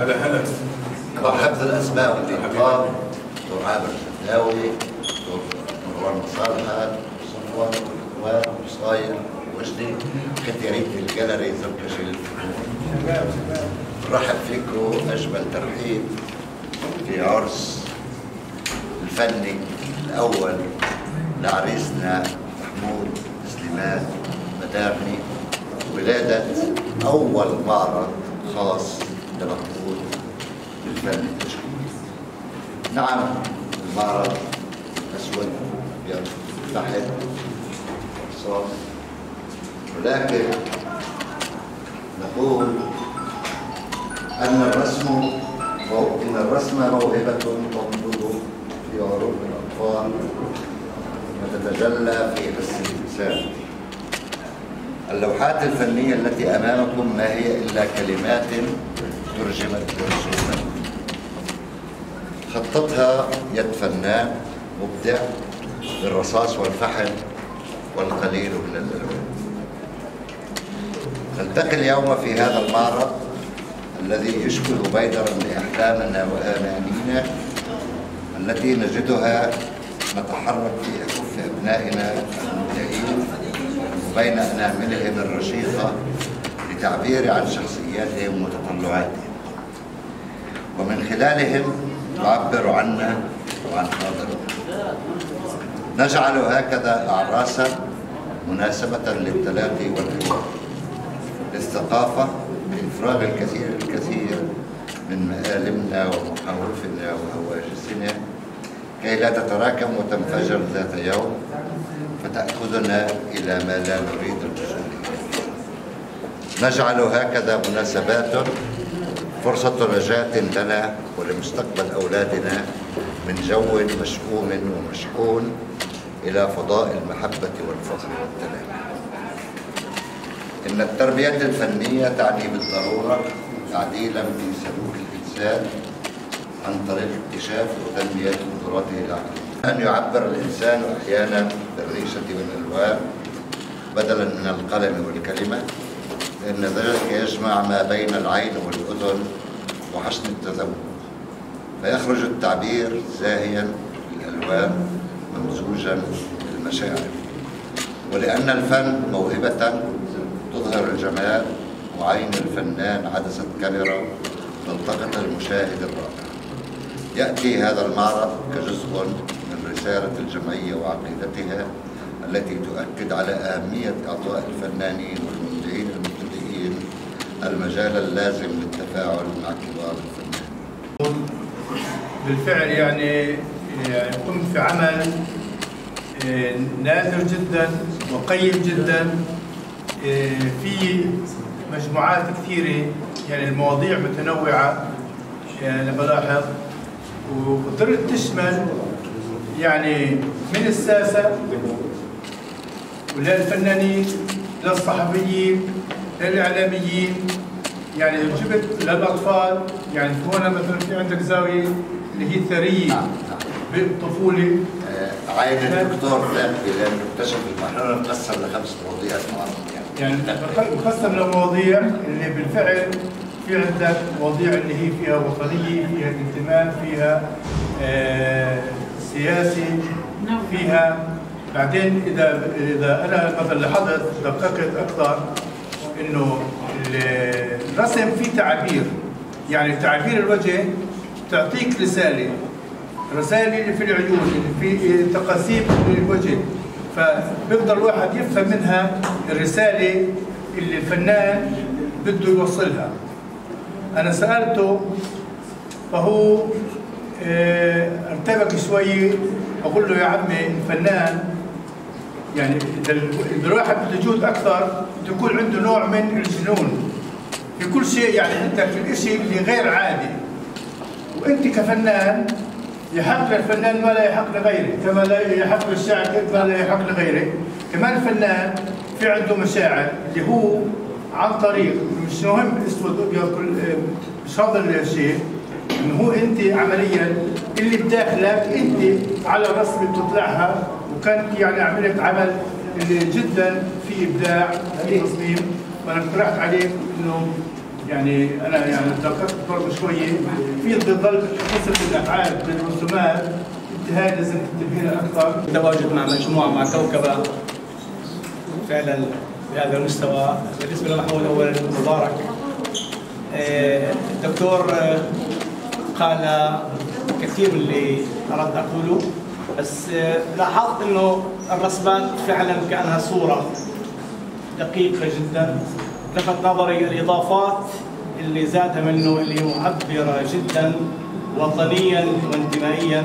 هلا هلا حفظ الأسماء والالقاب دكتور عامر الفتاوي دكتور مروان مصالحة صفوان واخوان وصاير وجدي كتيريت الجاليري زركشي رحب فيكم أجمل ترحيب في عرس الفني الأول لعريسنا محمود سليمان مدارني ولادة أول معرض خاص لمحمود بالفن التشكيلي. نعم المعرض أسود أبيض تحت رصاص ولكن نقول أن الرسم إن الرسم موهبة تنضج في عروق الأطفال وتتجلى في حس الإنسان اللوحات الفنية التي أمامكم ما هي إلا كلمات ترجمت برسوما خطتها يد فنان مبدع بالرصاص والفحم والقليل من الألوان. نلتقي اليوم في هذا المعرض الذي يشكل بيدرا لأحلامنا وآمانينا التي نجدها نتحرك في أكف أبنائنا المبدعين وبين أناملهم الرشيقة للتعبير عن شخصياتهم وتطلعاتهم. ومن خلالهم نعبر عنا وعن حاضرنا نجعل هكذا أعراسا مناسبة للتلاقي والحوار. للثقافة لإفراغ الكثير الكثير من مآلمنا ومخاوفنا وهواجسنا كي لا تتراكم وتنفجر ذات يوم فتأخذنا إلى ما لا نريد الوصول نجعل هكذا مناسبات فرصة نجاة لنا ولمستقبل أولادنا من جو مشؤوم ومشحون إلى فضاء المحبة والفخر والتنامي إن التربية الفنية تعني بالضرورة تعديلا في سلوك الإنسان عن طريق اكتشاف وتنمية قدراته العقلية. أن يعبر الإنسان أحيانا بالريشة والألوان بدلا من القلم والكلمة. لأن ذلك يجمع ما بين العين والأذن وحسن التذوق فيخرج التعبير زاهيا بالألوان ممزوجا بالمشاعر ولأن الفن موهبة تظهر الجمال وعين الفنان عدسة كاميرا تلتقط المشاهد الرائع. يأتي هذا المعرض كجزء من رسالة الجمعية وعقيدتها التي تؤكد على أهمية إعطاء الفنانين المجال اللازم للتفاعل مع كبار الفنانين بالفعل يعني يعني قمت في عمل آه، نادر جدا وقيم جدا آه، في مجموعات كثيرة يعني المواضيع متنوعة يعني بلاحظ وقدرت تشمل يعني من الساسة وللفنانين للصحفيين للإعلاميين يعني جبت للأطفال يعني هنا مثلا في عندك زاوية اللي هي ثرية بالطفولة آه، عين الدكتور لأنه اكتشف المحرر مقسم لخمس مواضيع يعني مقسم لمواضيع اللي بالفعل في عندك مواضيع اللي هي فيها وطنية فيها انتماء فيها آه سياسي فيها. بعدين إذا إذا أنا مثلا لاحظت دققت أكثر إنه الرسم فيه تعابير يعني تعابير الوجه تعطيك رسالة. رسائل اللي في العيون اللي في تقاسيم الوجه. فبيقدر الواحد يفهم منها الرسالة اللي الفنان بده يوصلها. أنا سألته فهو آه ارتبك شوي. أقول له يا عمي الفنان يعني إذا الواحد بده يجود أكثر بده يكون عنده نوع من الجنون. في كل شيء يعني في الشيء اللي غير عادي. وأنت كفنان يحق للفنان ما لا يحق لغيره. كما لا يحق للشاعر ما لا يحق لغيره. كمان الفنان في عنده مشاعر اللي هو عن طريق مش مهم اسود أبيض مش هذا الشيء إنه هو أنت عمليا اللي بداخلك أنت على رسمه بتطلعها. وكانت يعني عملت عمل اللي جدا في إبداع في تصميم وأنا اقترحت عليك إنه يعني أنا يعني ذكرت برضه شوية في ظل قصه الأفعال بالرسومات انتهاء لازم تنتبه لها أكثر التواجد مع مجموعة مع كوكبة فعلا بهذا المستوى بالنسبة لمحمود اولا مبارك آه، الدكتور آه، قال كثير من اللي أردت أقوله. بس آه، لاحظت إنه الرسمات فعلا كأنها صورة دقيقة جدا. لفت نظري الإضافات اللي زادها منه اللي معبرة جدا وطنيا وانتمائيا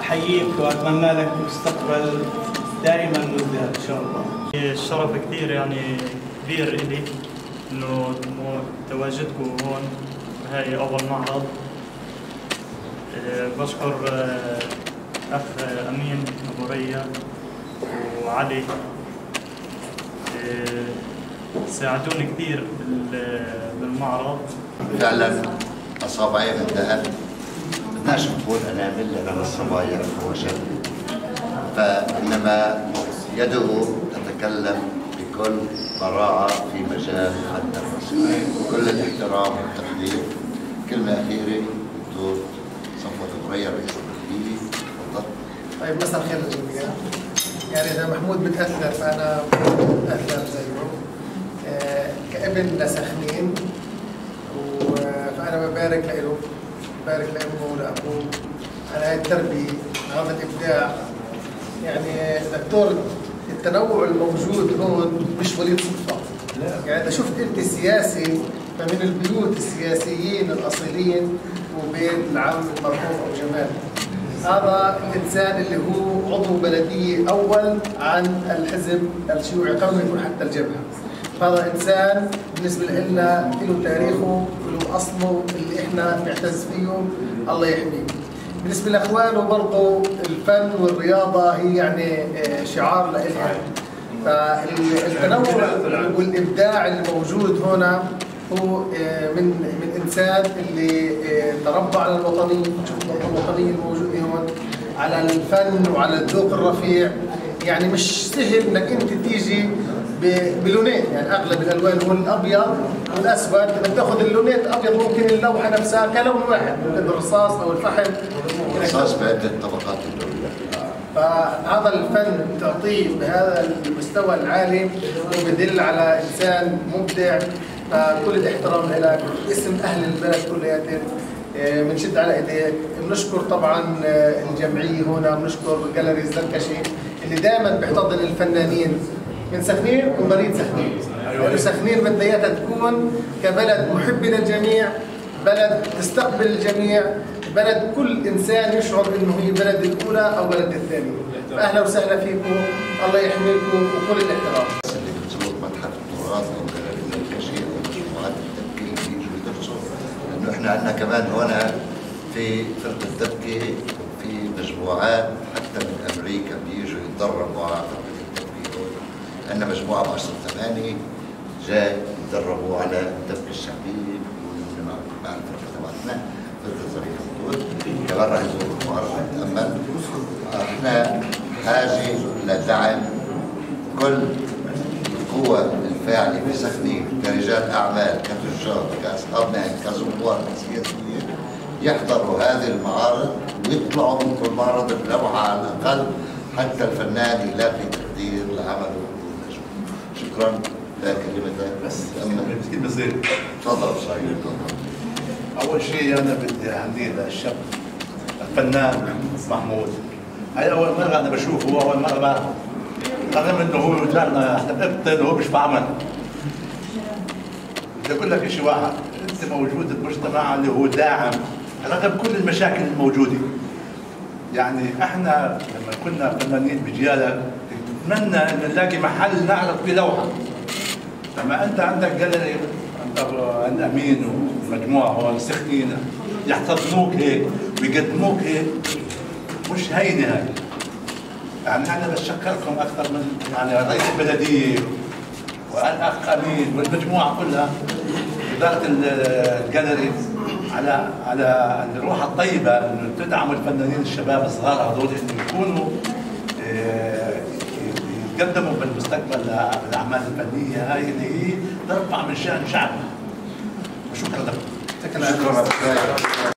أحييك وأتمنى لك مستقبل دائما مزدهر إن شاء الله. الشرف كثير يعني كبير إلي إنه مو- تواجدكم هون هاي أول معرض. آه، بشكر أخ أمين أبو ريا وعلي. آه، ساعدوني كثير بال- بالمعرض. فعلا اصابعي بالذهب بدناش نقول أنا اعمل لنا الصبايا هو شيء فإنما يده تتكلم بكل براعه في مجال الرسم كل الاحترام والتقدير كلمة أخيرة دكتور صفوت غرير رئيس طيب مساء الخير. للجميع يعني إذا محمود متاثر فأنا متاثر زيه. آه، كابن لسخنين فانا ببارك له ببارك لامه ولابوه على هاي التربية هذا الإبداع. يعني دكتور التنوع الموجود هون مش وليد صدفة. يعني اذا شفت أنت سياسي فمن البيوت السياسيين الأصيلين وبين العم المرحوم أبو جمال. هذا الانسان اللي هو عضو بلديه أول عن الحزب الشيوعي قبل ما يكون حتى الجبهة. هذا إنسان بالنسبة لنا له تاريخه وله أصله اللي إحنا نعتز فيه. الله يحميه. بالنسبة لإخوانه برضه الفن والرياضة هي يعني آه، شعار لإلها. فالتنوع والإبداع الموجود هنا هو آه، من من إنسان اللي آه، تربى على الوطنية شوف الوطنية الموجودة هون على الفن وعلى الذوق الرفيع. يعني مش سهل إنك أنت تيجي بلونين يعني أغلب الألوان هو الأبيض والأسود. بدك تاخذ اللونين الأبيض ممكن اللوحة نفسها كلون واحد ممكن الرصاص أو الفحم. رصاص بعدة طبقات فهذا الفن تعطيه بهذا المستوى العالي وبدل على إنسان مبدع. فكل الاحترام لك باسم أهل البلد كلياتهم آه، بنشد على إيديك. بنشكر طبعا آه، الجمعية هنا بنشكر جاليري الزركشي اللي دائما بيحتضن الفنانين. من سخنين ومريض سخنين. لأنه سخنين بدها اياها تكون كبلد محب للجميع بلد تستقبل الجميع بلد كل إنسان يشعر إنه هي بلد الأولى أو بلد الثاني فاهلا وسهلا فيكم الله يحميكم وكل الاحترام اللي بتزور متحف التراث أو جاليري الكشيف أو مجموعات التبكي بيجوا يدرسوا لأنه إحنا عندنا كمان هنا في فرقة التبكي وفي مجموعات حتى من أمريكا بيجوا يتدربوا على فرقة التبكي هون. عندنا مجموعة ب 10 8 جاي يتدربوا على التبكي الشعبي مع الفرقه تبعتنا فرقة ظريف الدود كمان راح يزوروا المعرض نتامل إحنا حاجة لدعم كل القوى الفاعلة في سخنين كرجال أعمال كتجار كأصحاب مهن كزوار كسياسيين يحضروا هذه المعارض ويطلعوا من كل معرض بلوحة على الأقل حتى الفنان يلاقي تقدير لعمله. شكرا. لكلمتك بس كيف بصير؟ تفضل. سعيد تفضل أول شيء أنا بدي أهنيه للشاب الفنان محمود. هاي أول مرة أنا بشوفه أول مرة بعرفه رغم إنه هو جارنا إحنا بنقتل وهو مش بعمل بدي أقول لك شيء واحد. أنت موجود بمجتمع اللي هو داعم رغم كل المشاكل الموجودة. يعني إحنا لما كنا فنانين بجيالة نتمنى ان نلاقي محل نعرض فيه لوحة. لما أنت عندك جاليري انت عند أمين ومجموعة هون سخنين يحتضنوك هيك ويقدموك هيك مش هينة هاي. يعني أنا بشكركم أكثر من يعني رئيس البلديه والاخ امين والمجموعة كلها إدارة ال- الجاليري على على الروح الطيبة انه تدعموا الفنانين الشباب الصغار هذول انه يكونوا آه، يتقدموا بالمستقبل للاعمال الفنية هاي اللي هي ترفع من شأن شعبنا. شكرا. لكم شكرا.